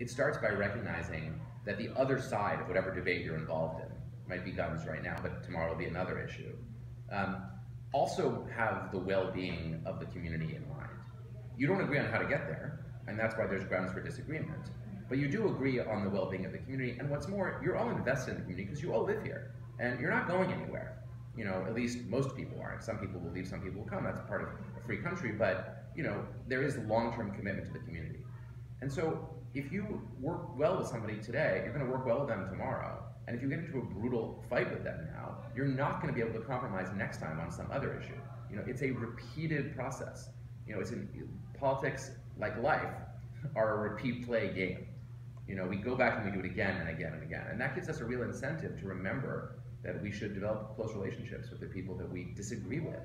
it starts by recognizing that the other side of whatever debate you're involved in might be guns right now, but tomorrow will be another issue. Um, also have the well-being of the community in mind. You don't agree on how to get there, and that's why there's grounds for disagreement. But you do agree on the well-being of the community, and what's more, you're all invested in the community because you all live here, and you're not going anywhere. You know, at least most people aren't. Some people will leave, some people will come. That's part of a free country, but you know, there is long-term commitment to the community. And so, if you work well with somebody today, you're going to work well with them tomorrow. And if you get into a brutal fight with them now, you're not going to be able to compromise next time on some other issue. You know, it's a repeated process. You know, it's in politics, like life, are a repeat play game. You know, we go back and we do it again and again and again. And that gives us a real incentive to remember that we should develop close relationships with the people that we disagree with.